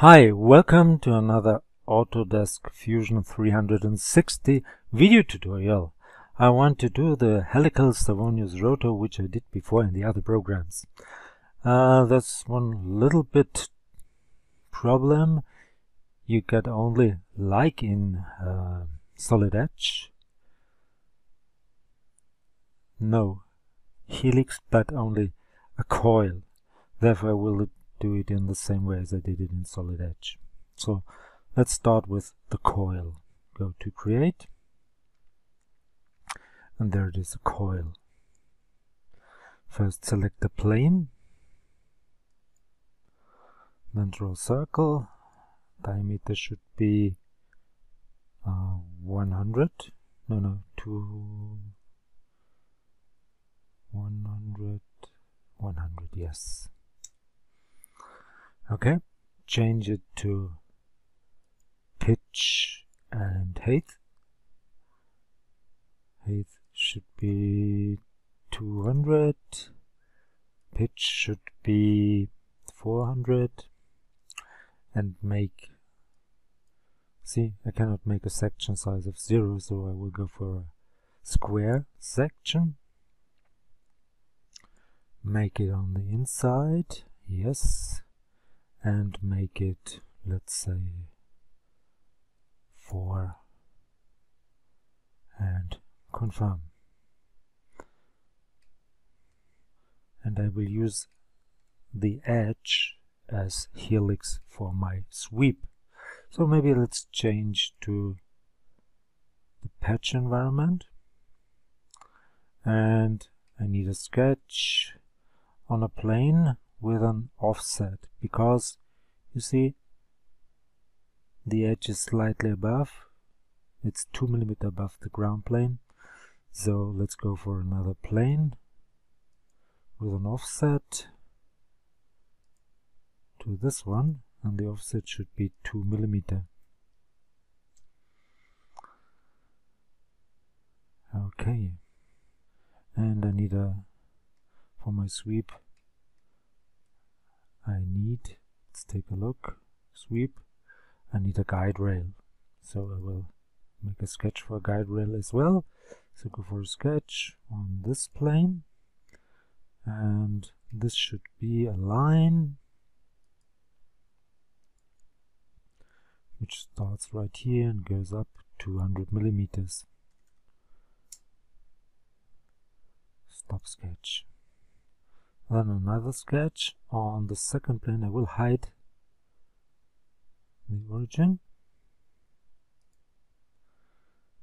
Hi, welcome to another Autodesk Fusion 360 video tutorial. I want to do the helical Savonius rotor which I did before in the other programs. Uh, that's one little bit problem. You get only like in uh, Solid Edge. No helix but only a coil. Therefore I will do it in the same way as I did it in Solid Edge. So let's start with the coil. Go to create and there it is a coil. First select the plane, then draw a circle, diameter should be uh, 100, no no, 2, 100, 100, yes. Okay, change it to pitch and height. Height should be 200. Pitch should be 400. And make, see, I cannot make a section size of 0, so I will go for a square section. Make it on the inside, yes and make it, let's say, 4 and confirm. And I will use the edge as helix for my sweep. So maybe let's change to the patch environment and I need a sketch on a plane with an offset because you see the edge is slightly above. It's 2 millimeter above the ground plane. So let's go for another plane with an offset to this one and the offset should be 2 millimeter. Okay. And I need a for my sweep I need, let's take a look, sweep, I need a guide rail. So I will make a sketch for a guide rail as well. So go for a sketch on this plane and this should be a line which starts right here and goes up 200 millimeters. Stop sketch. Then another sketch on the second plane. I will hide the origin.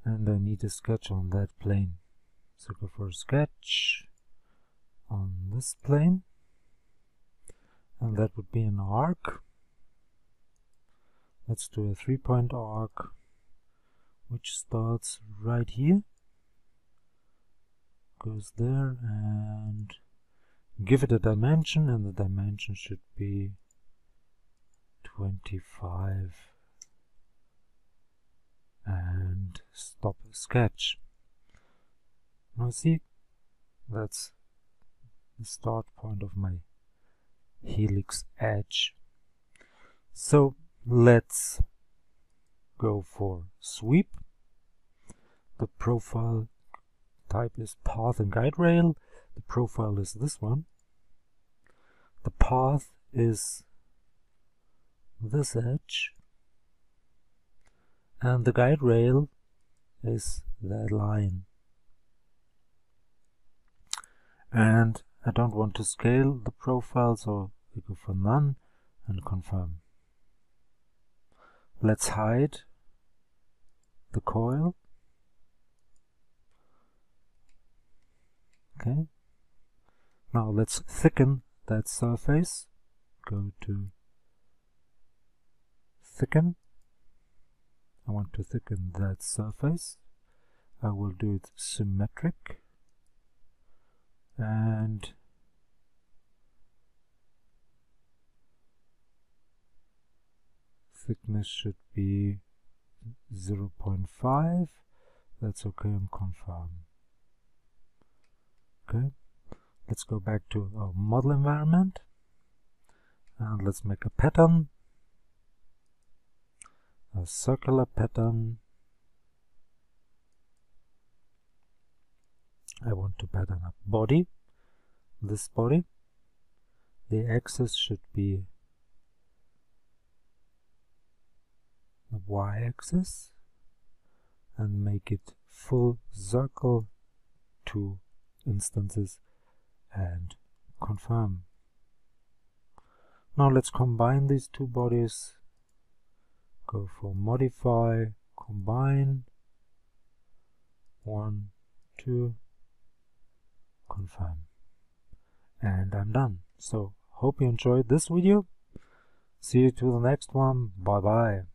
And I need a sketch on that plane. So go for a sketch on this plane. And that would be an arc. Let's do a three-point arc which starts right here goes there and give it a dimension and the dimension should be 25 and stop sketch. Now see that's the start point of my helix edge. So let's go for sweep. The profile type is path and guide rail the profile is this one. The path is this edge. And the guide rail is that line. And I don't want to scale the profile, so we go for none and confirm. Let's hide the coil. Okay. Now let's thicken that surface. Go to thicken. I want to thicken that surface. I will do it symmetric and thickness should be 0.5 that's okay and confirm okay let's go back to our model environment. And let's make a pattern. A circular pattern. I want to pattern a body. This body. The axis should be the y-axis. And make it full circle two instances and confirm. Now let's combine these two bodies. Go for modify combine. One two confirm. And I'm done. So hope you enjoyed this video. See you to the next one. Bye bye